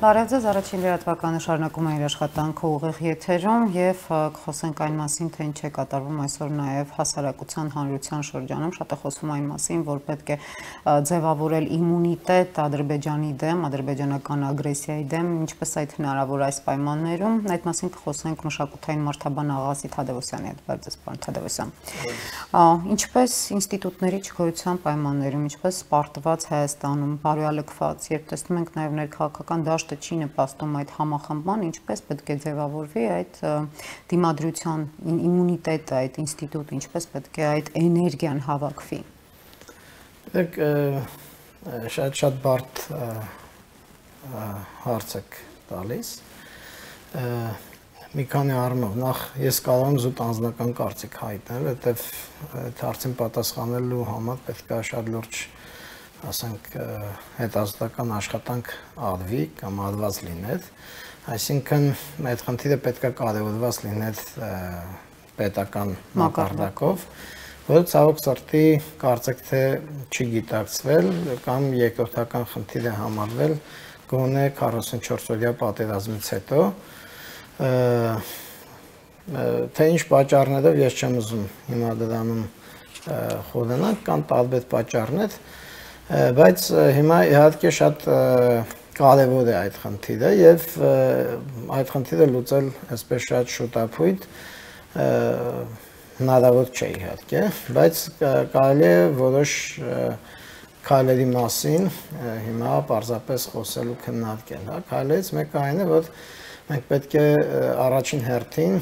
Բարև ձեզ, առաջին լրատվականը շարունակում է իր աշխատանքը ուղիղ եթերում եւ խոսենք այն մասին, թե ինչ է կատարվում այսօր նաեւ հասարակության հանրության շրջանում։ Շատ է խոսվում այն մասին, որ պետք է ձևավորել իմունիտետ Ադրբեջանի դեմ, ադրբեջանական ագրեսիայի դեմ, ինչպես այդ հնարավոր այս պայմաններում։ Այդ մասին կխոսենք մշակութային մարդաբան Աղասի Թադևոսյանի հետ, բարձր պարոն Թադևոսյան։ Ինչպես ինստիտուտների չգոյության պայմաններում, ինչպես պարտված Հայաստանում, բարոյալքված, երբ տեսնում ենք նաեւ ներքաղաքական դաշտ դաշտը չի նպաստում այդ համախմբման, ինչպես պետք է ձևավորվի այդ դիմադրության իմունիտետը, այդ ինստիտուտը, ինչպես պետք է այդ էներգիան հավաքվի։ Դեք շատ-շատ բարդ հարց եք տալիս մի քանի առումով նախ ես կարող եմ զուտ անձնական կարծիք հայտնել, որտեվ այդ հարցին պատասխանելու համար պետք է շատ լուրջ ասենք հետազոտական աշխատանք ադվի կամ ադված լիներ, այսինքն այդ խնդիրը պետքա կարևորված լիներ պետական մակարդակով, որը ցավոք սրտի կարծեք թե չի գիտակցվել կամ երկրորդական խնդիր է համարվել գոնե 44-օրյա պատերազմից հետո թե ինչ պատճառներով ես չեմ ուզում հիմա դրանում խորենալ կան տարբեր պատճառներ, բայց հիմա իհարկե շատ կարևոր է այդ խնդիրը եւ այդ խնդիրը լուծել այսպես շատ շուտապույտ հնարավոր չէ իհարկե, բայց կարելի է որոշ քայլերի մասին հիմա պարզապես խոսելու քննարկել, հա, քայլերից մեկը այն է, որ մենք պետք է առաջին հերթին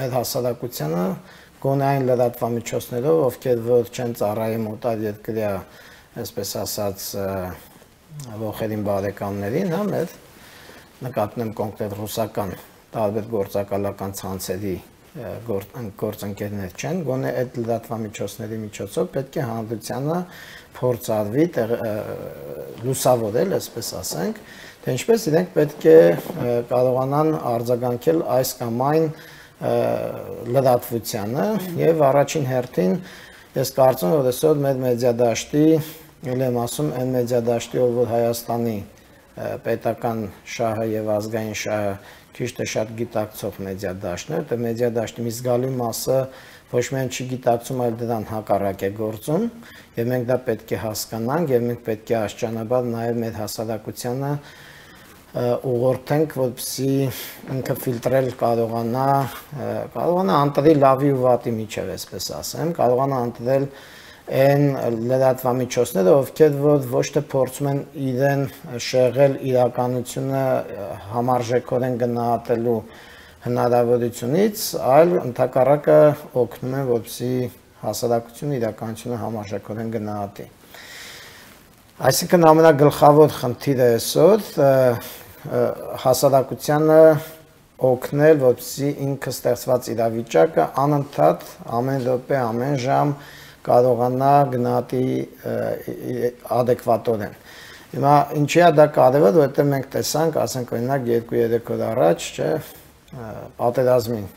մեր հասարակությանը գոնե այն լրատվամիջոցներով, ովքեր որ չեն ծառայում օտար երկրյա այսպես ասած ողերին բարեկամներին, հա, մեր նկատնեմ կոնկրետ ռուսական տարբեր գործակալական ցանցերի գործընկերներ չեն, գոնե այդ լրատվամիջոցների միջոցով պետք է հանրությանը փորձարվի լուսավորել, այսպես ասենք, թե ինչպես իրենք պետք է կարողանան արձագանքել այս կամ այն լրատվությանը եւ առաջին հերթին ես կարծում եմ որ այսօր մեր մեդիադաշտի ել եմ ասում այն մեդիադաշտի, որ Հայաստանի պետական շահը եւ ազգային շահը ճիշտ է շատ գիտակցող մեդիադաշտն է, դա մեդիադաշտի մի զգալի մասը ոչ միայն չգիտակցում, այլ դրան հակառակ է գործում, եւ մենք դա պետք է հասկանանք եւ մենք պետք է աշճանաբար նաեւ մեր հասարակությանը ուղղորդենք, որպեսզի ինքը ֆիլտրել կարողանա, կարողանա անտրի լավի ու վատի միջև, այսպես ասեմ, կարողանա ընտրել այն լրատվամիջոցները, ովքեր որ ոչ թե փորձում են իրեն շեղել իրականությունը համարժեքորեն գնահատելու հնարավորությունից, այլ ընդհակառակը օգնում են, որպեսզի հասարակությունը իրականությունը համարժեքորեն գնահատի։ Այսինքն ամենագլխավոր խնդիրը այսօր հասարակությանը օգնել, որպեսզի ինքը ստեղծված իրավիճակը անընդհատ ամեն րոպե, ամեն ժամ կարողանա գնահատի adekvatորեն։ Հիմա ինչի է դա կարևոր, որովհետև մենք տեսանք, ասենք օրինակ 2-3 օր առաջ, չէ, պատերազմին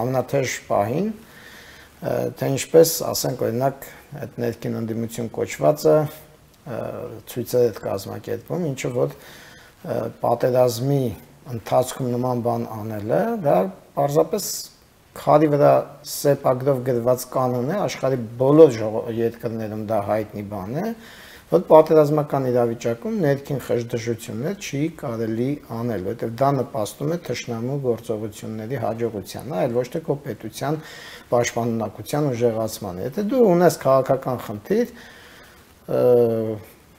ամենաթեժ պահին, թե ինչպես, ասենք օրինակ այդ ներքին ընդդիմություն կոչվածը ցույցեր է կազմակերպում, ինչը որ պատերազմի ընթացքում նման բան անելը, դա պարզապես քարի վրա սեպագրով գրված կանոն է, աշխարհի բոլոր երկրներում դա հայտնի բան է, որ պատերազմական իրավիճակում ներքին խժդժություններ չի կարելի անել, որովհետև դա նպաստում է թշնամու գործողությունների հաջողությանը, այլ ոչ թե քո պետության պաշտպանունակության ուժեղացմանը։ Եթե դու ունես քաղաքական խնդիր,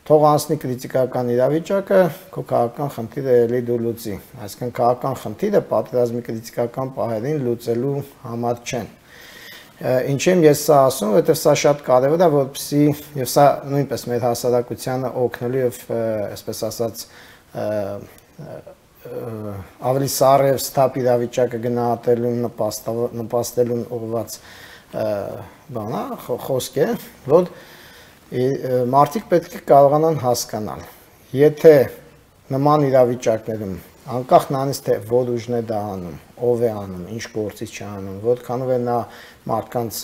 թող անցնի քրիտիկական իրավիճակը, քո քաղաքական խնդիրը ելի դու լուծի։ Այսինքն քաղաքական խնդիրը պատերազմի քրիտիկական պահերին լուծելու համար չեն։ Ինչ եմ ես սա ասում, որովհետև սա շատ կարևոր է, որպեսզի եւ սա նույնպես մեր հասարակությանը օգնելու եւ այսպես ասած ավելի սառ եւ ստապ իրավիճակը գնահատելու նպաստելու ուղղված բանա խոսք է, որ մարդիկ պետք է կարողանան հասկանալ, եթե նման իրավիճակներում անկախ նրանից թե որ ուժն է դա անում, ով է անում, ինչ գործից չի անում, որքանով է նա մարդկանց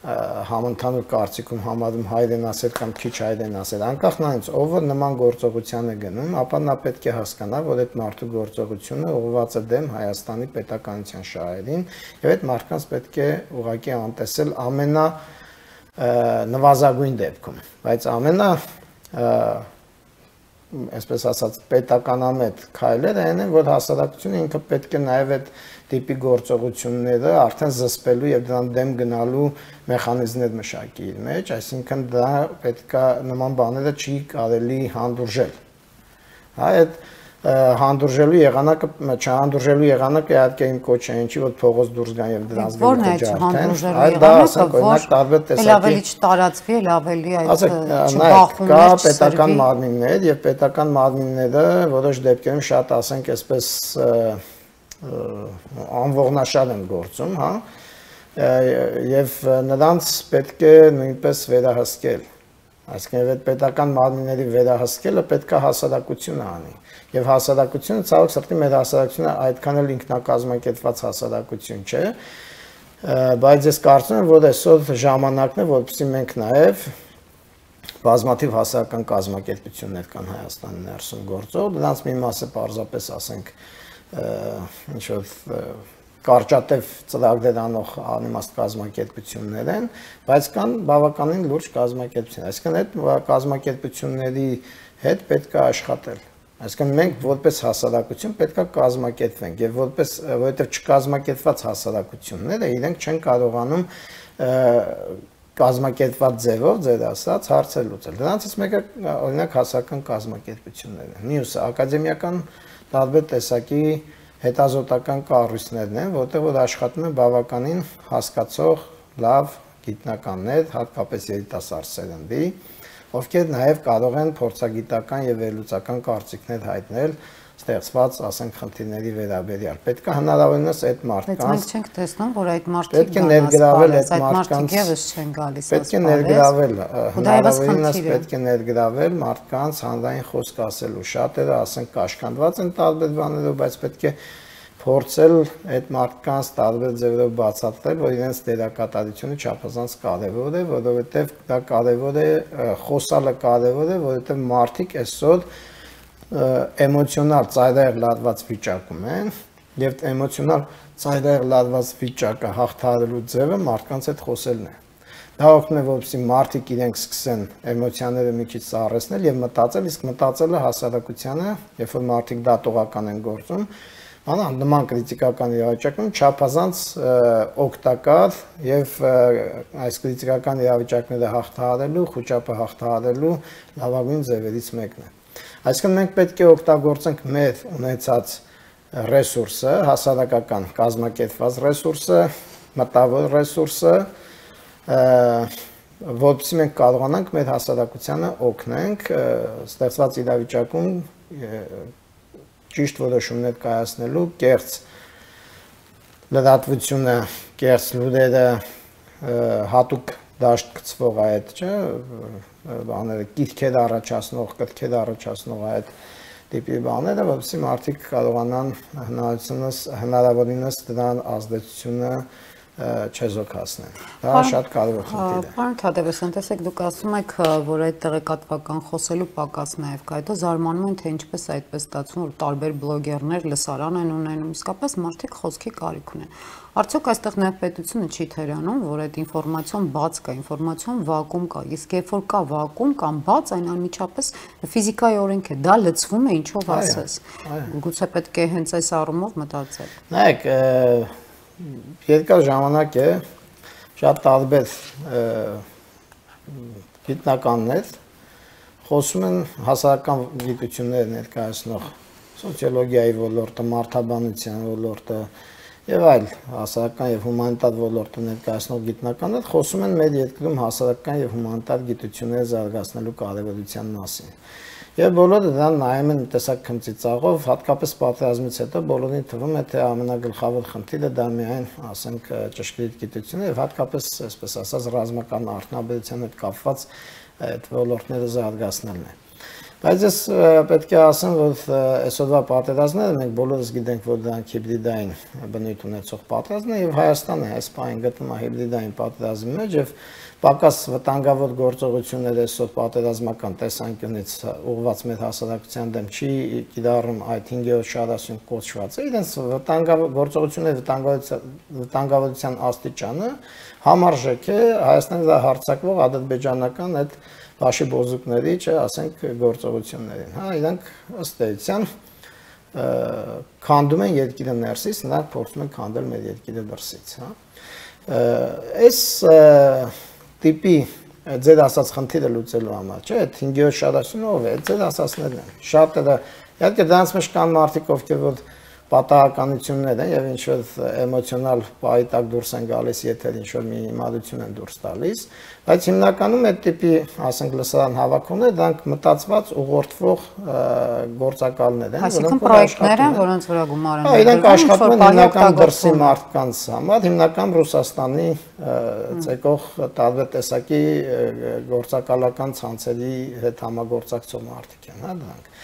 համընդհանուր կարծիքում համարում հայր են ասել կամ քիչ հայր են ասել անկախ նրանից ով նման գործողության է գնում ապա նա պետք է հասկանա որ այդ մարդու գործողությունը ուղղված է դեմ Հայաստանի պետականության շահերին եւ այդ մարդկանց պետք է ուղղակի անտեսել ամենա նվազագույն դեպքում բայց ամենա այսպես ասած պետականամետ քայլերը այն են որ հասարակությունը ինքը պետք է նաև այդ տիպի գործողությունները արդեն զսպելու եւ դրան դեմ գնալու մեխանիզմներ մշակի իր մեջ, այսինքն դա պետքա նման բաները չի կարելի հանդուրժել։ Հա այդ հանդուրժելու եղանակը չհանդուրժելու եղանակը իհարկե իմ կոչը ինչի որ փողոց դուրս գան եւ դրանց Որն է հանդուրժելու եղանակը, որ տարբեր տեսակի ավելի չտարածվի, էլ ավելի այդ չբախվում կա պետական մարմիններ եւ պետական մարմինները որոշ դեպքերում շատ ասենք այսպես անողնաշար են գործում, հա, եւ նրանց պետք է նույնպես վերահսկել Այսինքն այդ պետական մարմինների վերահսկելը պետք է հասարակությունը անի։ Եվ հասարակությունը ցավոք սրտի մեր հասարակությունը այդքան էլ ինքնակազմակերպված հասարակություն չէ, բայց ես կարծում եմ, որ այսօր ժամանակն է, որպեսզի մենք նաև բազմաթիվ հասարակական կազմակերպություններ կան Հայաստանի ներսում գործող, դրանց մի մասը պարզապես ասենք ինչ որ կարճատև ծրագրեր անող անիմաստ կազմակերպություններ են, բայց կան բավականին լուրջ կազմակերպություններ։ Այսինքն այդ կազմակերպությունների հետ պետք է աշխատել։ Այսինքն մենք որպես հասարակություն պետք է կազմակերպվենք եւ որպես որովհետեւ չկազմակերպված հասարակությունները իրենք չեն կարողանում կազմակերպված ձևով ձեր ասած հարցեր լուծել։ Դրանցից մեկը օրինակ հասարակական կազմակերպություններն են։ Մյուսը ակադեմիական տարբեր տեսակի հետազոտական կառույցներն են, որտեղ որ աշխատում են բավականին հասկացող լավ գիտնականներ, հատկապես երիտասարդ սերնդի, ովքեր նաև կարող են փորձագիտական եւ վերլուծական կարծիքներ հայտնել ստեղծված, ասենք, խնդիրների վերաբերյալ։ Պետք է հնարավորինս այդ մարդկանց Բայց մենք չենք տեսնում, որ այդ մարդիկ պետք է ներգրավել այդ մարդկանց եւս չեն գալիս Պետք է ներգրավել, հնարավորինս պետք է ներգրավել մարդկանց հանրային խոսք ասելու։ Շատերը, ասենք, կաշկանդված են տարբեր բաներով, բայց պետք է փորձել այդ մարդկանց տարբեր ձևերով բացատրել, որ իրենց դերակատարությունը չափազանց կարևոր է, որովհետև դա կարևոր է, խոսալը կարևոր է, որովհետև մարդիկ այսօր էմոցիոնալ ծայրահեղ լարված վիճակում են եւ էմոցիոնալ ծայրահեղ լարված վիճակը հաղթահարելու ձևը մարդկանց հետ խոսելն է դա օգնում է որպեսզի մարդիկ իրենք սկսեն էմոցիաները մի քիչ սառեցնել եւ մտածել իսկ մտածելը հասարակությանը երբ որ մարդիկ դատողական են գործում անա նման քրիտիկական իրավիճակում չափազանց օգտակար եւ այս քրիտիկական իրավիճակները հաղթահարելու, խոճապը հաղթահարելու լավագույն ձևերից մեկն է։ Այսինքն մենք պետք է օգտագործենք մեր ունեցած ռեսուրսը, հասարակական կազմակերպված ռեսուրսը, մտավոր ռեսուրսը, որովհետեւ մենք կարողանանք մեր հասարակությանը օգնենք ստեղծված իրավիճակում ճիշտ որոշումներ կայացնելու, կերծ լրատվությունը, կերծ լուրերը հատուկ դաշտ գծվող այդ, չէ, բաները կիրքեր առաջացնող, կրքեր առաջացնող այդ տիպի բաները, որովհետեւ մարդիկ կարողանան հնարավորինս հնարավորինս դրան ազդեցությունը չեզոք հասնեն։ Դա շատ կարևոր խնդիր է։ Պարոն Թադևոսյան, տեսեք, դուք ասում եք, որ այդ տեղեկատվական խոսելու պակաս նաև կա։ Հետո զարմանում են, թե ինչպես այդպես ստացվում, որ տարբեր բլոգերներ լսարան են ունենում, իսկապես մարդիկ խոսքի կարիք ունեն։ Արդյոք այստեղ նաև պետությունը չի թերանում, որ այդ ինֆորմացիոն բաց կա, ինֆորմացիոն վակուում կա։ Իսկ երբ որ կա վակուում կամ բաց, այն անմիջապես ֆիզիկայի օրենք է, դա լցվում է ինչով ասես։ Գուցե պետք է հենց այս առումով մտածել։ Նայեք, երկար ժամանակ է շատ տարբեր գիտնականներ խոսում են հասարակական գիտություններ ներկայացնող սոցիոլոգիայի ոլորտը, մարդաբանության ոլորտը եւ այլ հասարակական եւ հումանիտար ոլորտը ներկայացնող գիտնականներ խոսում են մեր երկրում հասարակական եւ հումանիտար գիտությունները զարգացնելու կարևորության մասին։ Եվ բոլորը դրան նայում են տեսակ քմծիծաղով, հատկապես պատերազմից հետո բոլորին թվում է, թե ամենագլխավոր խնդիրը դա միայն, ասենք, ճշգրիտ գիտությունը եւ հատկապես, այսպես ասած, ռազմական արդյունաբերության հետ կապված այդ ոլորտները զարգացնելն է։ Բայց ես պետք է ասեմ, որ այսօրվա պատերազմները մենք բոլորս գիտենք, որ դրանք հիբրիդային բնույթ ունեցող պատերազմն է եւ Հայաստանը այս պահին գտնվում է հիբրիդային պատերազմի մեջ եւ պակաս վտանգավոր գործողություններ այսօր պատերազմական տեսանկյունից ուղղված մեր հասարակության դեմ չի կիրառում այդ 5-րդ շարասյուն կոչված է իրենց վտանգավոր գործողությունների վտանգավորության աստիճանը համարժեք է Հայաստանի վրա հարձակվող ադրբեջանական այդ բաշի բոզուկների, չէ, ասենք գործողություններին, հա, իրանք ըստ էության քանդում են երկիրը ներսից, նրանք փորձում են քանդել մեր երկիրը դրսից, հա։ Այս տիպի ձեր ասած խնդիրը լուծելու համար, չէ՞, այդ 5-րդ շարաշինը ով է, ձեր ասածներն են։ Շատերը, իհարկե դրանց մեջ կան մարդիկ, ովքեր որ պատահականություններ են եւ ինչ որ էմոցիոնալ պահի տակ դուրս են գալիս, եթե ինչ որ մի իմադություն են դուրս տալիս, բայց հիմնականում այդ տիպի, ասենք, լսարան հավաքումները դրանք մտածված ուղղորդվող գործակալներ են, որոնք պրոյեկտներ են, որոնց վրա գումար են դրվում։ Իրենք աշխատում են հիմնական դրսի մարդկանց համար, հիմնական Ռուսաստանի ցեկող տարբեր տեսակի գործակալական ցանցերի հետ համագործակցող մարդիկ են, հա դրանք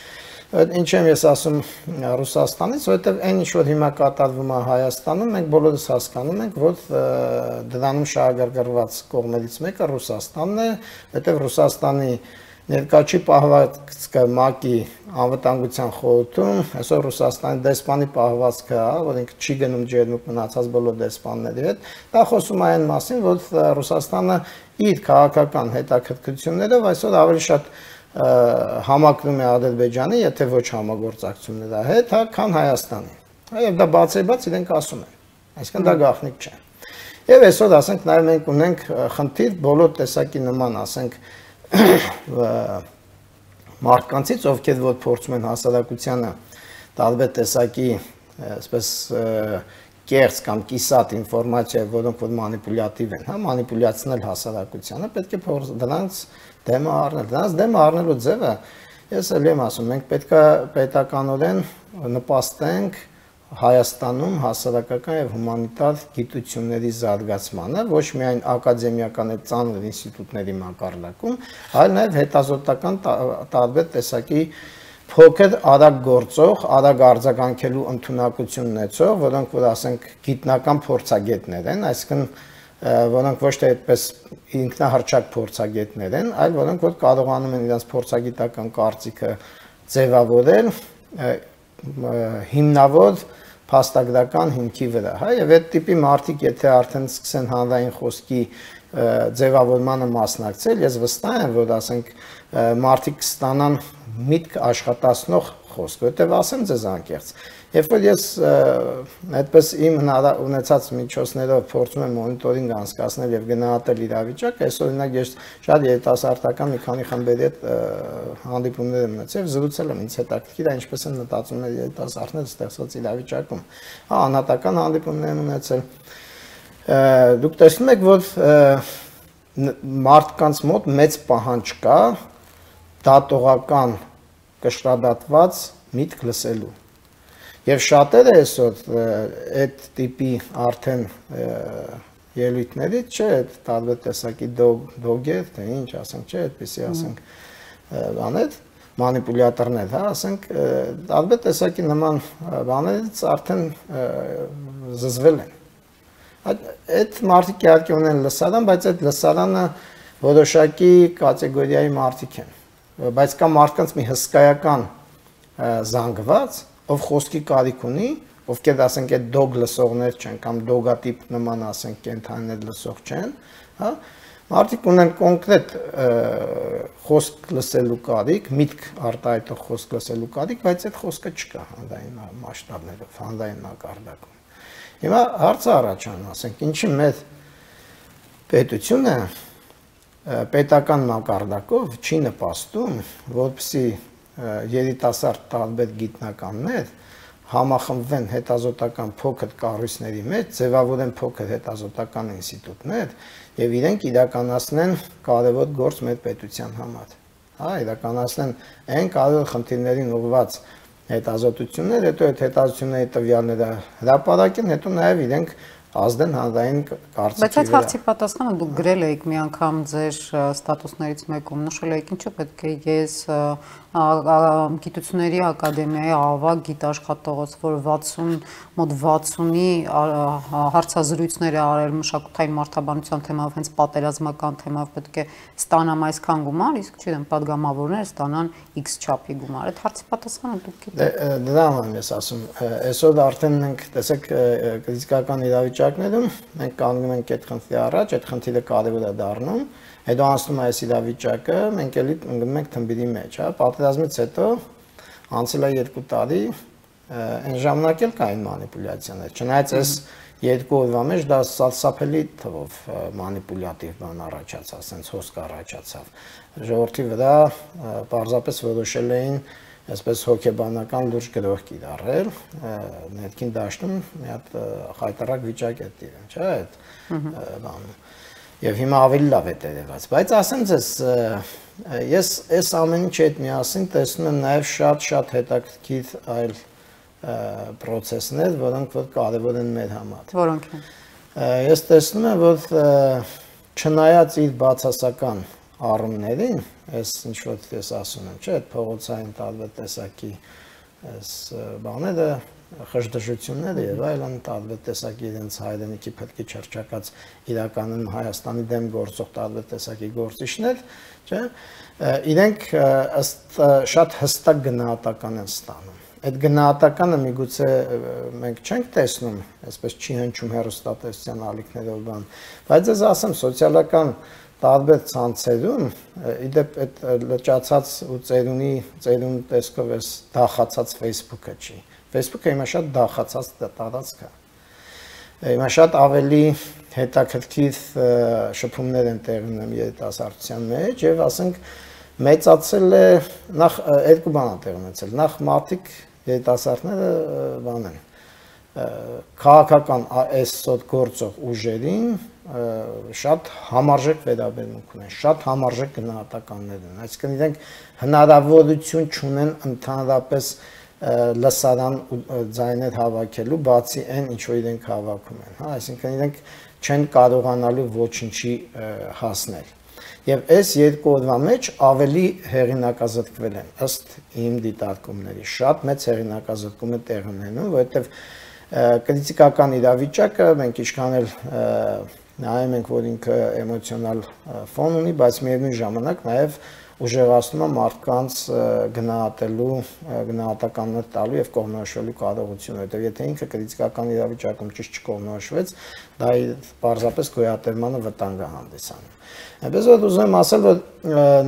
ինչ եմ ես ասում Ռուսաստանից, որովհետև այն ինչ որ հիմա կատարվում է Հայաստանում, մենք բոլորս հասկանում ենք, որ դրանում շահագրգռված կողմերից մեկը Ռուսաստանն է, որովհետև Ռուսաստանի ներկայացի պահվածքը ՄԱԿ-ի անվտանգության խորհրդում, այսօր Ռուսաստանի դեսպանի պահվածքը, որ ինքը չի գնում ջերմուկ մնացած բոլոր դեսպանների հետ, դա խոսում է այն մասին, որ Ռուսաստանը իր քաղաքական հետաքրքրություններով այսօր ավելի շատ համակնում է Ադրբեջանի, եթե ոչ համագործակցում նրա հետ, հա, քան Հայաստանի։ Այո, դա բացեբաց իրենք ասում են։ Այսինքն դա գաղտնիք չէ։ Եվ այսօր ասենք նաև մենք ունենք խնդիր բոլոր տեսակի նման, ասենք մարդկանցից, ովքեր որ փորձում են հասարակությանը տարբեր տեսակի, այսպես կերծ կամ կիսատ ինֆորմացիա, որոնք որ մանիպուլյատիվ են, հա, մանիպուլյացնել հասարակությանը, պետք է դրանց դեմը առնել։ Դրանց դեմը առնելու ձևը ես էլ եմ ասում, մենք պետքա պետականորեն նպաստենք Հայաստանում հասարակական եւ հումանիտար գիտությունների զարգացմանը, ոչ միայն ակադեմիական եւ ծանր ինստիտուտների մակարդակում, այլ նաեւ հետազոտական տարբեր տեսակի փոքր արագ գործող, արագ արձագանքելու ընտունակություն ունեցող, որոնք որ ասենք գիտնական փորձագետներ են, այսինքն որոնք ոչ թե այդպես ինքնահարճակ փորձագետներ են, այլ որոնք որ կարողանում են իրենց փորձագիտական կարծիքը ձևավորել հիմնավոր փաստագրական հիմքի վրա, հա, եւ այդ տիպի մարդիկ, եթե արդեն սկսեն հանրային խոսքի ձևավորմանը մասնակցել, ես վստահ եմ, որ ասենք մարդիկ կստանան միտք աշխատացնող խոսք, որտեվ ասեմ ձեզ անկեղծ, երբ որ ես այդպես իմ ունեցած միջոցներով փորձում եմ մոնիտորինգ անցկացնել եւ գնահատել իրավիճակը, այսօր օրինակ ես շատ երիտասարդական մի քանի խմբերի հետ հանդիպումներ եմ ունեցել, զրուցել եմ ինձ հետաքրքիր է ինչպես են մտածում երիտասարդները ստեղծված իրավիճակում։ Հա, անհատական հանդիպումներ եմ ունեցել։ Դուք տեսնում եք, որ մարդկանց մոտ մեծ պահանջ կա դատողական կշռադատված միտք լսելու։ Եվ շատերը այսօր այդ տիպի արդեն ելույթներից չէ, այդ տարբեր տեսակի դոգեր, թե ինչ ասենք, չէ, այդպեսի ասենք բաներ, մանիպուլյատորներ, հա, ասենք տարբեր տեսակի նման բաներից արդեն զզվել են։ Այդ մարդիկ իհարկե ունեն լսարան, բայց այդ լսարանը որոշակի կատեգորիայի մարդիկ են բայց կա մարդկանց մի հսկայական զանգված, ով խոսքի կարիք ունի, ովքեր ասենք այդ դոգ լսողներ չեն կամ դոգատիպ նման ասենք կենթանիներ լսող չեն, հա? Մարդիկ ունեն կոնկրետ խոսք լսելու կարիք, միտք արտահայտող խոսք լսելու կարիք, բայց այդ խոսքը չկա հանրային մասշտաբներով, հանրային մակարդակում։ Հիմա հարցը առաջանում, ասենք, ինչի մեր պետությունը պետական մակարդակով չի նպաստում, որպեսի երիտասարդ տարբեր գիտնականներ համախմբվեն հետազոտական փոքր կառույցների մեջ, ձևավորեն փոքր հետազոտական ինստիտուտներ եւ իրենք իրականացնեն կարևոր գործ մեր պետության համար։ Հա, իրականացնեն այն կարևոր խնդիրներին ուղղված հետազոտություններ, հետո այդ հետազոտությունների տվյալները հրապարակեն, հետո նաեւ իրենք ազդեն հանրային կարծիքի վրա։ Բայց այդ հարցի պատասխանը դուք գրել եք մի անգամ ձեր ստատուսներից մեկում, նշել եք ինչու պետք է ես գիտությունների ակադեմիայի ավագ գիտաշխատողոց, որ 60 մոտ 60-ի հարցազրույցներ է արել մշակութային մարդաբանության թեմով, հենց պատերազմական թեմով պետք է ստանամ այսքան գումար, իսկ չգիտեմ падգամավորները ստանան X չափի գումար։ Այդ հարցի պատասխանը դուք գիտեք։ դե, Դրան եմ ես ասում, այսօր արդեն մենք տեսեք քրիտիկական իրավիճակ իրավիճակներում մենք կանգնում ենք այդ խնդրի առաջ, այդ խնդիրը կարևոր է դառնում Հետո անցնում է այս իրավիճակը, մենք էլի ընկնում ենք թմբիրի մեջ, հա, պատերազմից հետո անցել է 2 տարի, այն ժամանակ էլ կային մանիպուլյացիաներ։ Չնայած այս երկու օրվա մեջ դա սարսափելի թվով մանիպուլյատիվ բան առաջացավ, ասենց հոսք առաջացավ։ Ժողովրդի վրա պարզապես որոշել էին այսպես հոգեբանական լուրջ գրող կիրառել, ներքին դաշտում մի հատ խայտարակ վիճակ է տիրում, չէ՞, այդ բանը եւ հիմա ավելի լավ է տերևած բայց ասեմ ձեզ ես այս ամեն ինչի հետ միասին տեսնում եմ նաեւ շատ-շատ հետաքրքիր այլ process-ներ, որոնք որ կարևոր են մեր համար։ Որոնք են։ Ես տեսնում եմ, որ չնայած իր բացասական առումներին, այս ինչ որ ես ասում եմ, չէ, փողոցային տարբեր տեսակի այս բաները խժդժությունները եւ այլն տարբեր տեսակի իրենց հայրենիքի փրկի չարչակած իրականում Հայաստանի դեմ գործող տարբեր տեսակի գործիչներ, չէ, իրենք ըստ շատ հստակ գնահատական են ստանում։ Այդ գնահատականը միգուցե մենք չենք տեսնում, այսպես չի հնչում հերոստատեսյան ալիքներով բան, բայց ես ասեմ սոցիալական տարբեր ցանցերում իդեպ այդ լճացած ու ծերունի ծերուն տեսքով էս դախացած Facebook-ը չի։ Facebook-ը հիմա շատ դախացած տարածք է։ Հիմա շատ ավելի հետաքրքիր շփումներ են տեղի ունենում երիտասարդության մեջ եւ ասենք մեծացել է նախ երկու բան է տեղի ունեցել։ Նախ մարդիկ երիտասարդները բան են քաղաքական այսօր գործող ուժերին շատ համարժեք վերաբերմունք ունեն, շատ համարժեք գնահատականներ ունեն։ Այսինքն իրենք հնարավորություն չունեն ընդհանրապես լսարան ձայներ հավաքելու, բացի այն ինչ որ իրենք հավաքում են, հա, այսինքն իրենք չեն կարողանալու ոչինչի հասնել։ Եվ այս երկու օրվա մեջ ավելի հեղինակազրկվել են ըստ իմ դիտարկումների։ Շատ մեծ հեղինակազրկում է տեղ ունենում, որովհետև կրիտիկական իրավիճակը մենք ինչքան էլ նայում ենք, որ ինքը էմոցիոնալ ֆոն ունի, բայց միևնույն ժամանակ նաև ուժեղացնում է մարդկանց գնահատելու, գնահատականներ տալու եւ կողմնորոշվելու կարողությունը, որտեղ եթե ինքը կրիտիկական իրավիճակում ճիշտ չկողմնորոշվեց, դա պարզապես գոյատևմանը վտանգ է հանդիսանում։ Այնպես որ ուզում եմ ասել, որ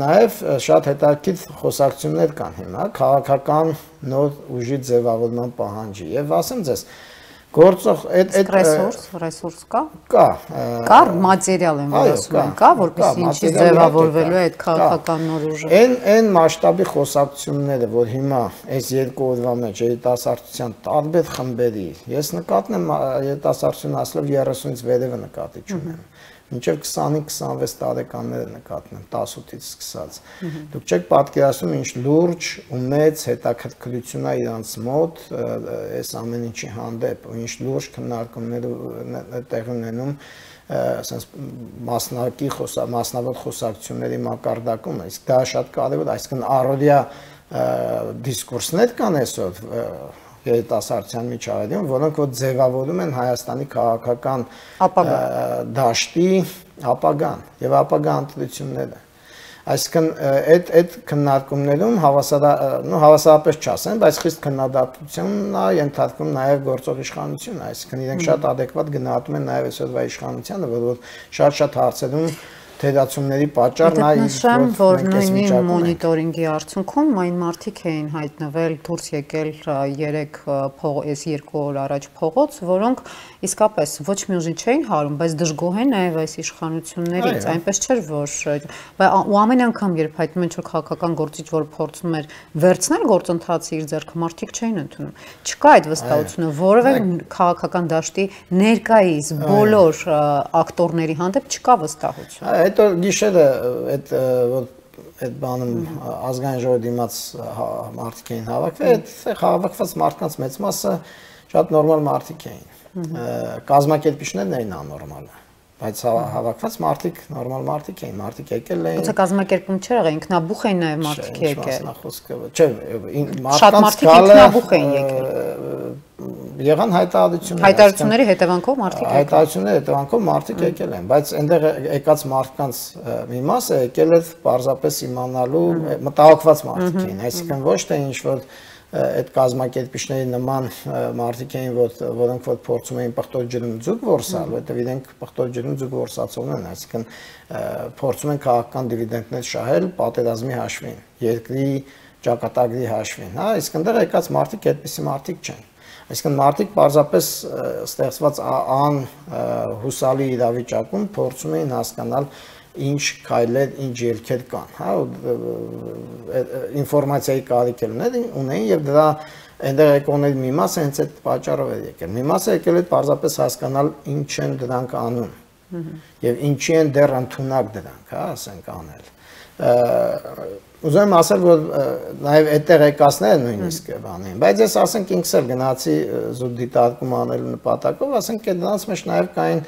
նաև շատ հետաքրքիր խոսակցություններ կան հիմա քաղաքական նոր ուժի ձևավորման պահանջի եւ ասեմ ձեզ, գործող այդ այդ ռեսուրս, ռեսուրս կա։ Կա։ Կա մատերիալ են վերացում, կա, որպեսզի ինչի ձևավորվելու է այդ քաղաքական նոր ուժը։ Այն այն մասշտաբի խոսակցությունները, որ հիմա այս երկու օրվա մեջ երիտասարդության տարբեր խմբերի, ես նկատնում եմ երիտասարդությունը ասելով 30-ից վերևը նկատի չունեմ մինչև 25-26 տարեկանները նկատնում 18-ից սկսած։ Դուք չեք պատկերացնում ինչ լուրջ ու մեծ հետաքրքրություն է իրանց մոտ այս ամեն ինչի հանդեպ, ու ինչ լուրջ քննարկումներ տեղ ունենում ասենց մասնակի խոսա մասնավոր խոսակցությունների մակարդակում, իսկ դա շատ կարևոր, այսինքն առօրյա դիսկուրսներ կան այսօր երիտասարդության միջավայրում, որոնք որ ձևավորում են Հայաստանի քաղաքական դաշտի ապագան եւ ապագա ընտրությունները։ Այսինքն այդ այդ քննարկումներում հավասարա, նո հավասարապես չասեն, բայց խիստ քննադատությունն է ենթարկվում նաև գործող իշխանությունը, այսինքն իրենք շատ adekvat գնահատում են նաև այսօրվա իշխանությանը, որ շատ-շատ հարցերում թերացումների պատճառն է նշեմ, որ նույնի մոնիտորինգի արդյունքում այն մարդիկ էին հայտնվել դուրս եկել 3 փող այս 2 օր առաջ փողոց, որոնք իսկապես ոչ մի ուժի չէին հարում, բայց դժգոհ են նաև այս իշխանություններից, այնպես չէր որ ու ամեն անգամ երբ հայտնում են որ քաղաքական գործիչ որ փորձում էր վերցնել գործընթացը իր ձեռքը մարդիկ չէին ընդունում։ Չկա այդ վստահությունը, որովե քաղաքական դաշտի ներկայիս բոլոր ակտորների հանդեպ չկա վստահություն։ Հետո գիշերը այդ այդ բանում ազգային ժողովի դիմաց մարդիկ էին հավաքվել, այդ հավաքված մարդկանց մեծ մասը շատ նորմալ մարդիկ էին կազմակերպիչներն էին անորմալը։ բայց հավաքված մարդիկ նորմալ մարդիկ էին, մարդիկ եկել էին։ Ոնց է կազմակերպում չէ եղել, ինքնաբուխ էին նաև մարդիկ եկել։ Մասնախոսքը, չէ, մարդկանց գալը ինքնաբուխ էին եկել։ Եղան հայտարարություններ։ Հայտարարությունների հետևանքով մարդիկ եկան։ Հայտարարությունների հետևանքով մարդիկ եկել են, բայց այնտեղ եկած մարդկանց մի մասը եկել է պարզապես իմանալու մտահոգված մարդիկ էին, այսինքն ոչ թե ինչ որ այդ կազմակերպիչների նման մարդիկ էին, որ որոնք որ փորձում էին պղտոր ջրում ձուկ որսալ, որտեղ իրենք պղտոր ջրում ձուկ որսացողն են, այսինքն փորձում են քաղաքական դիվիդենդներ շահել պատերազմի հաշվին, երկրի ճակատագրի հաշվին, հա, իսկ ընդեղ եկած մարդիկ այդպիսի մարդիկ չեն։ Այսինքն մարդիկ պարզապես ստեղծված ան հուսալի իրավիճակում փորձում էին հասկանալ ինչ քայլեր, ինչ ելքեր կան, հա, ինֆորմացիայի կարիք ունեն, եւ դրա այնտեղ եկողների մի մասը հենց այդ պատճառով է եկել։ Մի մասը եկել է պարզապես հասկանալ ինչ են դրանք անում։ Եվ ինչի են դեռ ընդունակ դրանք, հա, ասենք անել։ Ուզում եմ ասել, որ նաև այդտեղ եկածները նույնիսկ բանեն, բայց ես ասենք ինքս էլ գնացի զուտ դիտարկում անելու նպատակով, ասենք այդ դրանց մեջ նաև կային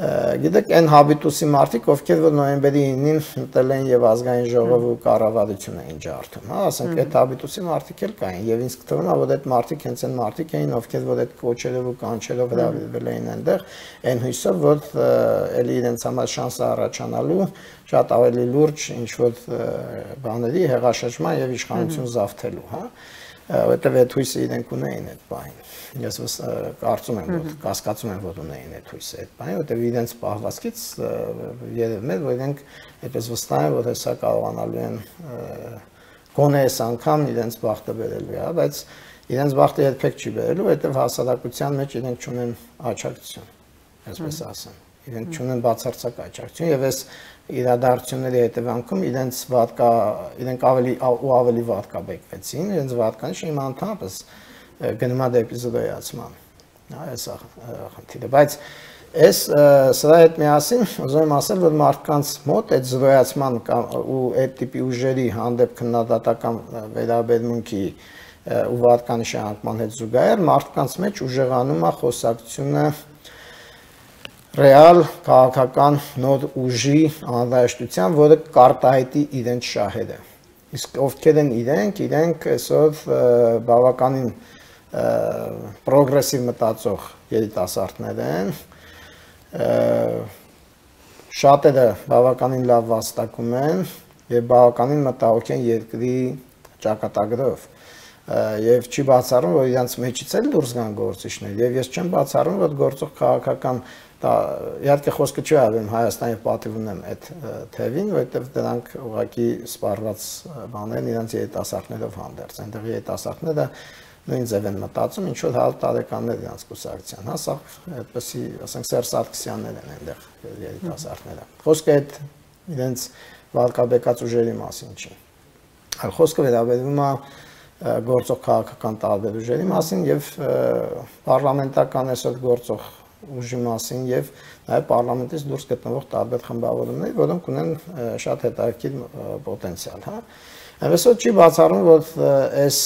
Գիտեք, այն հաբիտուսի մարդիկ, ովքեր որ նոյեմբերի 9-ին մտել են եւ ազգային ժողով ու կառավարություն էին ջարդում, հա, ասենք այդ հաբիտուսի մարդիկ էլ կային եւ ինձ թվում է, որ այդ մարդիկ հենց այն մարդիկ էին, ովքեր որ այդ կոչերով ու կանչերով հրավիրվել էին այնտեղ, այն հույսով, որ ելի իրենց համար շանս առաջանալու շատ ավելի լուրջ ինչ որ բաների հեղաշրջման եւ իշխանություն զավթելու, հա որտեղ այդ հույսը իրենք ունեին այդ բանը։ Ես կարծում եմ, որ կասկածում եմ, որ ունեին այդ հույսը այդ բանը, որտեղ իրենց պահվածքից երևում է, որ իրենք այդպես վստահ են, որ հեսա կարողանալու են գոնե այս անգամ իրենց բախտը բերելու, հա, բայց իրենց բախտը երբեք չի բերելու, որտեղ հասարակության մեջ իրենք չունեն աջակցություն, այսպես ասեմ իրենք չունեն բացարձակ աջակցություն եւ այս իրադարձությունների հետևանքում իրենց վատկա իրենք ավելի ու ավելի վատկա բեկվեցին իրենց վատկանիշը հիմա ընդհանրապես գնում է դեպի զրոյացման հա այս խնդիրը բայց Այս սրա հետ միասին ուզում եմ ասել, որ մարդկանց մոտ այդ զրոյացման ու այդ տիպի ուժերի հանդեպ քննադատական վերաբերմունքի ու վատկանիշի հանգման հետ զուգահեռ մարդկանց մեջ ուժեղանում է խոսակցությունը ռեալ քաղաքական նոր ուժի անհրաժեշտության, որը կարտահայտի իրենց շահերը։ Իսկ ովքեր են իրենք, իրենք այսօր բավականին պրոգրեսիվ մտածող երիտասարդներ են, շատերը բավականին լավ վաստակում են եւ բավականին մտահոգ են երկրի ճակատագրով եւ չի բացառում որ իրանց մեջից էլ դուրս գան գործիչներ եւ ես չեմ բացառում որ գործող քաղաքական դա իհարկե խոսքը չի avem Հայաստանի պատիվ ունեմ այդ թևին, որովհետև դրանք ուղղակի սպառված բաներն իրանց երիտասարդներով հանդերձ։ Այնտեղ երիտասարդները նույն ձև են մտածում, ինչ որ 100 տարեկաններ իրանց կուսակցության, հա, սա այդպեսի, ասենք Սերժ Սարգսյաններ են այնտեղ երիտասարդները։ Խոսքը այդ իրենց վարկաբեկած ուժերի մասին չի։ Այլ խոսքը վերաբերում է գործող քաղաքական տարբեր ուժերի մասին եւ պարլամենտական այսօր գործող ուժի մասին եւ նաեւ պարլամենտից դուրս գտնվող տարբեր խմբավորումներ, որոնք ունեն շատ հետաքրքիր պոտենցիալ, հա։ Այնպես չի բացառում, որ այս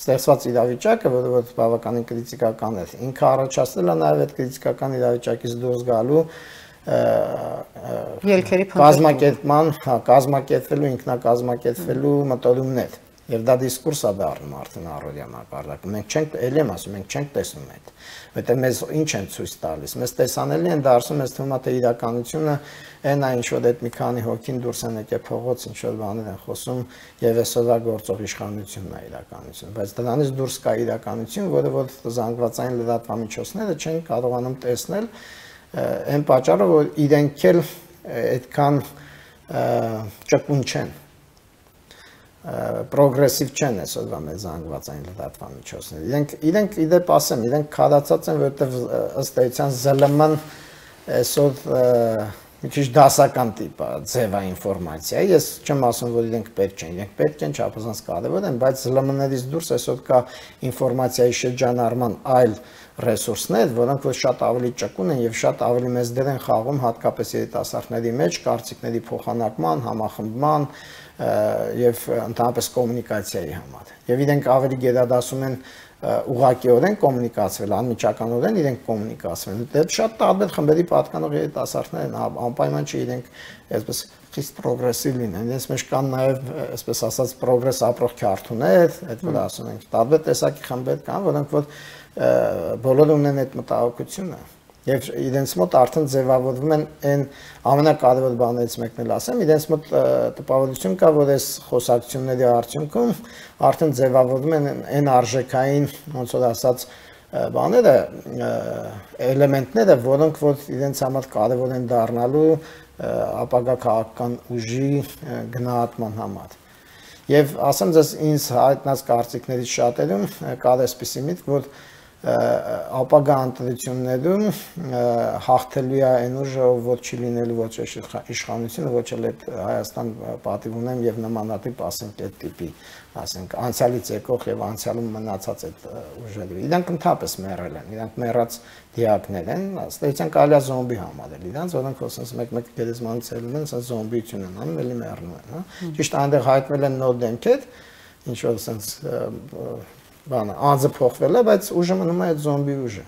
ստեղծված իրավիճակը, որը որ բավականին քրիտիկական է, ինքը առաջացնել է նաեւ այդ քրիտիկական իրավիճակից դուրս գալու ելքերի կազմակերպման, հա, կազմակերպվելու, ինքնակազմակերպվելու մտորումներ եւ դա դիսկուրս է դառնում արդեն առօրյա մակարդակում։ Մենք չենք ելի եմ ասում, մենք չենք տեսնում այդ։ Որտեղ մեզ ինչ են ցույց տալիս։ Մեզ տեսանելի են դարձնում, մեզ թվում է թե իրականությունը այն է ինչ որ այդ մի քանի հոգին դուրս են եկել փողոց, ինչ որ բաներ են խոսում եւ այսօրվա գործող իշխանությունն է իրականությունը։ Բայց դրանից դուրս կա իրականություն, որը որ զանգվածային լրատվամիջոցները չեն կարողանում տեսնել այն պատճառով, որ իրենք էլ այդքան ճկուն չեն պրոգրեսիվ չեն այսօրվա մեր զանգվածային լրատվամիջոցները։ Իրենք իրենք իդեպ ասեմ, իրենք քարացած են, որովհետև ըստ էության ԶԼՄ-ն այսօր մի քիչ դասական տիպ է ձևա ինֆորմացիա։ Ես չեմ ասում, որ իրենք պետք չեն, իրենք պետք են, չափազանց կարևոր են, բայց ԶԼՄ-ներից դուրս այսօր կա ինֆորմացիայի շրջանառման այլ ռեսուրսներ, որոնք որ շատ ավելի ճկուն են եւ շատ ավելի մեծ դեր են խաղում հատկապես երիտասարդների մեջ կարծիքների փոխանակման, համախմբման, եւ ընդհանրապես կոմունիկացիայի համար։ Եվ իրենք ավելի գերադասում են ուղղակիորեն կոմունիկացվել, անմիջականորեն իրենք կոմունիկացվել։ Դե շատ տարբեր խմբերի պատկանող երիտասարդներ են, անպայման չի իրենք այսպես խիստ պրոգրեսիվ լինեն։ Իրենց մեջ կան նաև, այսպես ասած, պրոգրես ապրող քարտուներ, այդ որ ասում ենք, տարբեր տեսակի խմբեր կան, որոնք որ բոլորը ունեն այդ մտահոգությունը եւ իրենց մոտ արդեն ձևավորվում են այն ամենակարևոր բաներից մեկն էլ ասեմ, իրենց մոտ տպավորություն կա, որ այս խոսակցությունների արդյունքում արդեն ձևավորվում են այն արժեքային, ոնց որ ասած, բաները, էլեմենտները, որոնք որ իրենց համար կարևոր են դառնալու ապագա քաղաքական ուժի գնահատման համար։ Եվ ասեմ ձեզ ինձ հայտնած կարծիքներից շատերում կա այսպիսի միտք, որ ապագա ընտրություններում հաղթելու է այն ուժը, ոչ չի լինելու ոչ իշխանությունը, ոչ էլ այդ Հայաստան պատիվ ունեմ եւ նմանատիպ ասենք այդ տիպի, ասենք անցյալից եկող եւ անցյալում մնացած այդ ուժերը։ Իրանք ընդհանրապես մեռել են, իրանք մեռած դիակներ են, ստեյցիան կարելի է զոմբի համարել իրանք, որոնք ասես մեկ-մեկ գերեզմանից ելնում են, ասես զոմբիություն են անում, էլի մեռնում են, հա։ Ճիշտ այնտեղ հայտնվել են նոր դեմքեր, ինչ որ ասես բանը անձը փոխվել է, բայց ուժը մնում է այդ զոմբի ուժը,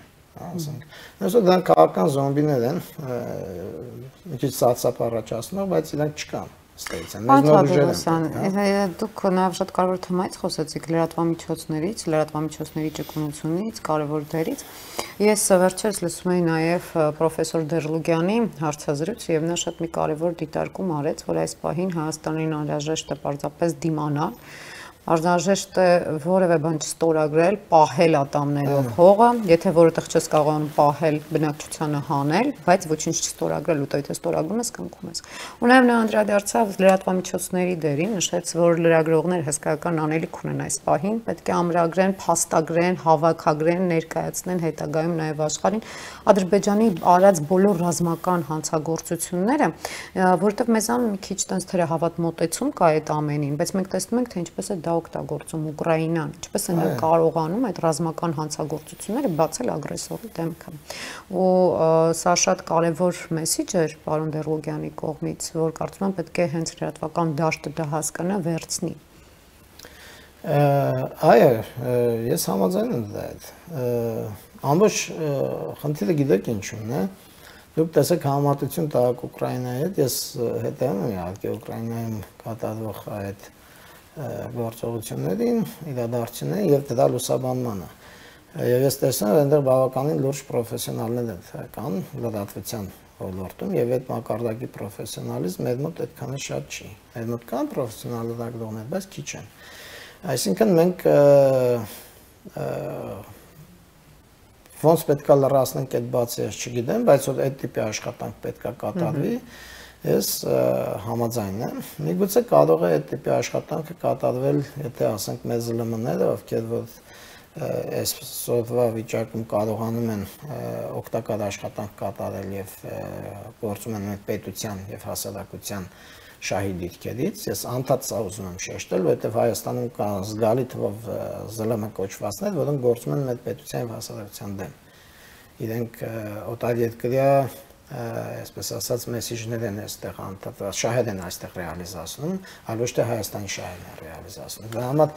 ասենք։ Այսօր դրանք քաղաքական զոմբիներ են, մի քիչ սարսափ առաջացնող, բայց իրանք չկան ստեղծեն։ Մեզ նոր ուժեր են։ Դուք նաև շատ կարևոր թեմայից խոսեցիք լրատվամիջոցներից, լրատվամիջոցների ճկունությունից, կարևոր դերից։ Ես վերջերս լսում էի նաև պրոֆեսոր Դերլուգյանի հարցազրույց եւ նա շատ մի կարևոր դիտարկում արեց, որ այս պահին Հայաստանին անհրաժեշտ է պարզապես դիմանալ Արժանաժեշտ է որևէ բան չստորագրել, պահել ատամներով հողը, եթե որտեղ չես կարողանում պահել բնակչությանը հանել, բայց ոչինչ չստորագրել, ու եթե ստորագրում ես, կնքում ես։ Ու նաև նա անդրադարձավ լրատվամիջոցների դերին, նշեց, որ լրագրողներ հսկայական անելիք ունեն այս պահին, պետք է ամրագրեն, փաստագրեն, հավաքագրեն, ներկայացնեն հետագայում նաև աշխարհին Ադրբեջանի արած բոլոր ռազմական հանցագործությունները, որովհետև մեզան մի քիչ տենց թերահավատ մոտեցում կա այդ ամենին, բայց մենք տեսնում ենք, թե ինչպես է դա օգտագործում Ուկրաինան, ինչպես են կարողանում այդ ռազմական հանցագործությունները բացել ագրեսորի դեմքը։ Ու սա շատ կարևոր մեսիջ էր պարոն Դերլոգյանի կողմից, որ կարծում եմ պետք է հենց լրատվական դաշտը դա հասկանա, վերցնի։ Այո, ես համաձայն եմ դա այդ։ Ամբողջ խնդիրը գիտեք ինչու՞ն է։ Դուք տեսեք համատություն տակ Ուկրաինայի հետ, ես հետևում եմ իհարկե Ուկրաինայում կատարվող այդ գործողություններին, իրադարձություններին եւ դրա լուսաբանմանը։ Եվ ես տեսնում եմ, այնտեղ բավականին լուրջ պրոֆեսիոնալներ կան լրատվության ոլորտում եւ այդ մակարդակի պրոֆեսիոնալիզմ մեր մոտ այդքանը շատ չի։ Մեր մոտ կան պրոֆեսիոնալ լրագրողներ, բայց քիչ են։ Այսինքն մենք ոնց պետքա լրացնենք այդ բացը, ես չգիտեմ, բայց այդ տիպի աշխատանք պետքա կատարվի։ mm -hmm Ես համաձայն եմ։ Միգուցե կարող է այդ տիպի աշխատանքը կատարվել, եթե ասենք մեզ ԼՄՆ-ները, ովքեր որ այս սովետվա վիճակում կարողանում են օգտակար աշխատանք կատարել եւ գործում են պետության եւ հասարակության շահի դիրքերից։ Ես անդադ սա ուզում եմ շեշտել, որովհետեւ Հայաստանում կա զգալի թվով ԶԼՄ կոչվածներ, որոնք գործում են այդ պետության եւ հասարակության դեմ։ Իրենք օտարերկրյա այսպես ասած մեսիջներ են այստեղ անդադար շահեր են այստեղ ռեալիզացնում, այլ ոչ թե Հայաստանի շահերն են ռեալիզացնում։ Դրա համար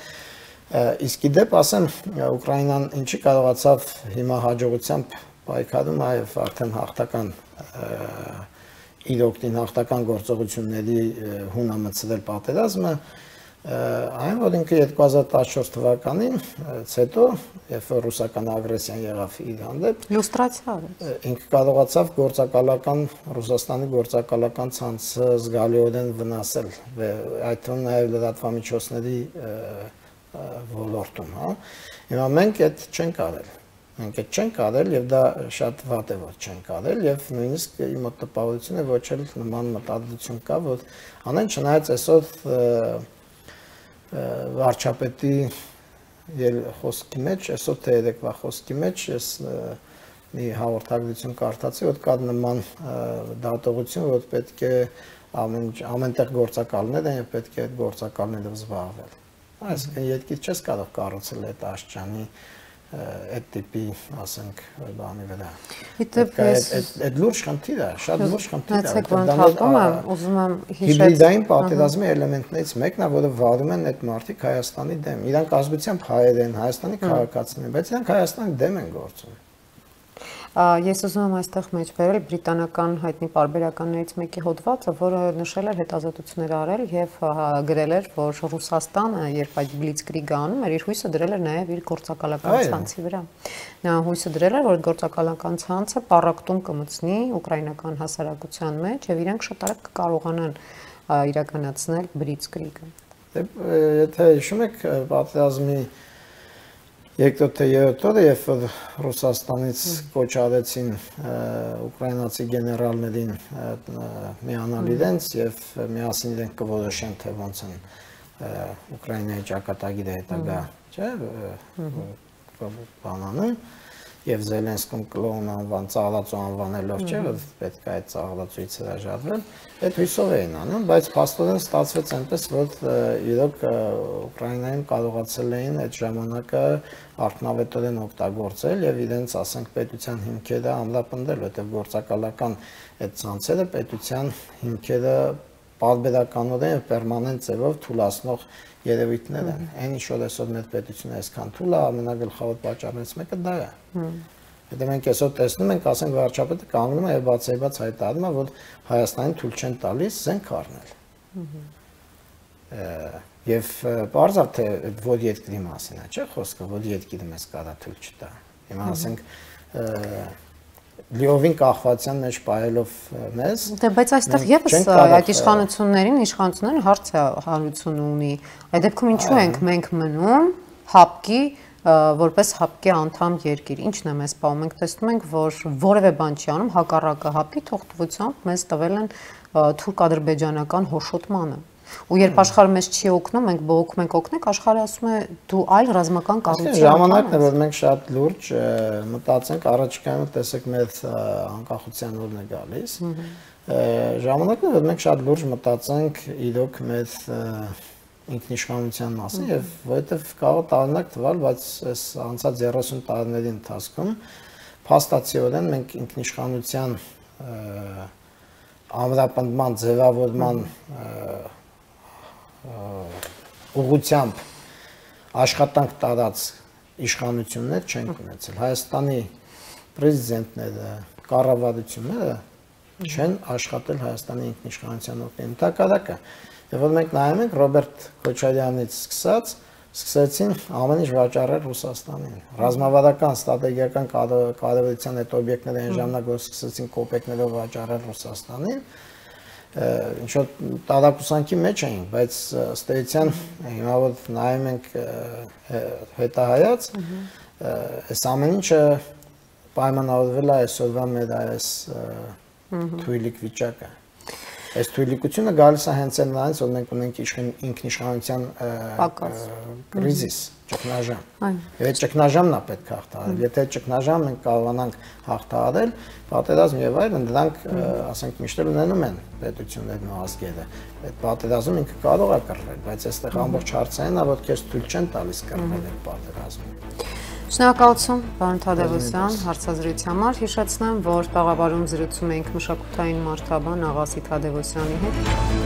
իսկ իդեպ ասեմ Ուկրաինան ինչի կարողացավ հիմա հաջողությամբ պայքարում այև արդեն հաղթական իր օգտին հաղթական գործողությունների հունամցրել պատերազմը այն որ ինքը 2014 թվականին հետո երբ ռուսական ագրեսիան եղավ իր հանդեպ լուստրացիա ինքը կարողացավ գործակալական ռուսաստանի գործակալական ցանցը զգալիորեն վնասել այդ թվում նաև լրատվամիջոցների ոլորտում հա հիմա մենք այդ չենք արել մենք այդ չենք արել եւ դա շատ վատ է որ չենք արել եւ նույնիսկ իմ է ոչ էլ նման մտադրություն կա որ անեն չնայած այսօր վարչապետի ել խոսքի մեջ, այսօր թե երեկվա խոսքի մեջ ես մի հաղորդագրություն կարդացի, որ կա նման դատողություն, որ պետք է ամեն ամենտեղ գործակալներ են եւ պետք է այդ գործակալներով զբաղվել։ Այսինքն յետքից չես կարող կառուցել այդ աշճանի այդ տիպի, ասենք, բանի վրա։ Դիտեք ես այդ լուրջ խնդիր է, շատ լուրջ խնդիր է։ որ ընդհանրում եմ, ուզում եմ հիշել։ Հիբրիդային պատերազմի էլեմենտներից մեկն է, որը վարում են այդ մարտիկ Հայաստանի դեմ։ Իրանք ազգությամբ հայեր են, Հայաստանի քաղաքացիներ, բայց իրանք Հայաստանի դեմ են գործում։ Ես ուզում եմ այստեղ մեջ բերել բրիտանական հայտնի պարբերականներից մեկի հոդվածը, որը նշել էր հետազոտություններ արել եւ գրել էր, որ Ռուսաստանը, երբ այդ բլիցկրիգը անում էր, իր հույսը դրել էր նաեւ իր գործակալական ցանցի վրա։ Նա հույսը դրել էր, որ գործակալական ցանցը պարակտում կմցնի ուկրաինական հասարակության մեջ եւ իրենք շատ արագ կկարողանան իրականացնել բլիցկրիգը։ Եթե հիշում եք պատերազմի Երկրորդ թե երրորդ օրը, երբ որ Ռուսաստանից կոչ արեցին ուկրաինացի գեներալներին միանալ իրենց եւ միասին իրենք կորոշեն թե ոնց են Ուկրաինայի ճակատագիրը հետագա, չէ, բանանում եւ Զելենսկուն կլոուն անվան, ծաղրացու անվանելով չէ, որ պետք է այդ ծաղրացույց հրաժարվել, այդ հույսով էին անում, բայց փաստորեն ստացվեց այնպես, որ իրոք Ուկրաինայում կարողացել էին այդ ժամանակը արտնավետորեն օգտագործել եւ իրենց, ասենք, պետության հիմքերը ամրապնդել, որտեղ գործակալական այդ ցանցերը պետության հիմքերը բարբերականորեն եւ պերմանենտ ձևով թույլատնող երևույթներ են։ Այն ինչ որ այսօր մեր պետությունը այսքան թույլ է, ամենագլխավոր պատճառներից մեկը դա է։ Եթե մենք այսօր տեսնում ենք, ասենք վարչապետը կանգնում է եւ բացեբաց հայտարարում է, որ Հայաստանին թույլ չեն տալիս զենք առնել։ Եվ բարձր թե որ երկրի մասին է, չէ՞ խոսքը, որ երկիրը մեզ կարա թույլ չտա։ Հիմա ասենք լիովին կախվածության մեջ պայելով մեզ։ Դե բայց այստեղ եւս այդ իշխանություններին, իշխանությունները հարց է հարություն ունի։ Այդ դեպքում ինչու ենք մենք մնում հապկի որպես հապկի անդամ երկիր։ Ինչն է մեզ պահում։ Մենք տեսնում ենք, որ որևէ բան չի անում հակառակը հապկի թողտվությամբ մեզ տվել են թուրք-ադրբեջանական հոշոտմանը։ Ու երբ աշխարհը մեզ չի օգնում, մենք բողոքում ենք օգնենք, աշխարհը ասում է դու այլ ռազմական կառույցի ժամանակն է, որ մենք շատ լուրջ մտածենք առաջիկայում տեսեք մեր անկախության օրն է գալիս։ Ժամանակն է, որ մենք շատ լուրջ մտածենք իրոք մեր ինքնիշխանության մասին եւ որովհետեւ կարող տարօրինակ թվալ, բայց այս անցած 30 տարիների ընթացքում փաստացիորեն մենք ինքնիշխանության ամրապնդման ձևավորման ուղությամբ աշխատանք տարած իշխանություններ չեն ունեցել։ Հայաստանի պրեզիդենտները, կառավարությունները չեն աշխատել Հայաստանի ինքնիշխանության օգտին։ Ընդհակառակը, եւ որ մենք նայում ենք Ռոբերտ Քոչարյանից սկսած, սկսեցին ամեն ինչ վաճառել Ռուսաստանին։ Ռազմավարական, ստրատեգիական կարևորության այդ օբյեկտները այն ժամանակ որ սկսեցին կոպեկներով վաճառել Ռուսաստանին, ինչ որ տարակուսանքի մեջ էին, բայց ըստ էության հիմա որ նայում ենք հետահայաց, այս ամեն ինչը պայմանավորվել է այսօրվա մեր այս թույլիկ վիճակը։ Այս թույլիկությունը գալիս է հենց այն նրանից, որ մենք ունենք ինքնիշխանության կրիզիս, ճգնաժամ։ Այո։ Եվ այդ ճգնաժամն է պետք հաղթահարել։ Եթե այդ ճգնաժամը մենք կարողանանք հաղթահարել, պատերազմ եւ այլն, դրանք, ասենք, միշտ ունենում են պետություններն ու ազգերը։ Այդ պատերազմը ինքը կարող է կռվել, բայց այստեղ ամբողջ հարցը այն է, որ քեզ թույլ չեն տալիս կռվել այդ պատերազմը։ Շնորհակալություն, պարոն Թադևոսյան, հարցազրույցի համար։ Հիշեցնեմ, որ տաղավարում զրուցում էինք մշակութային մարդաբան Աղասի Թադևոսյանի հետ։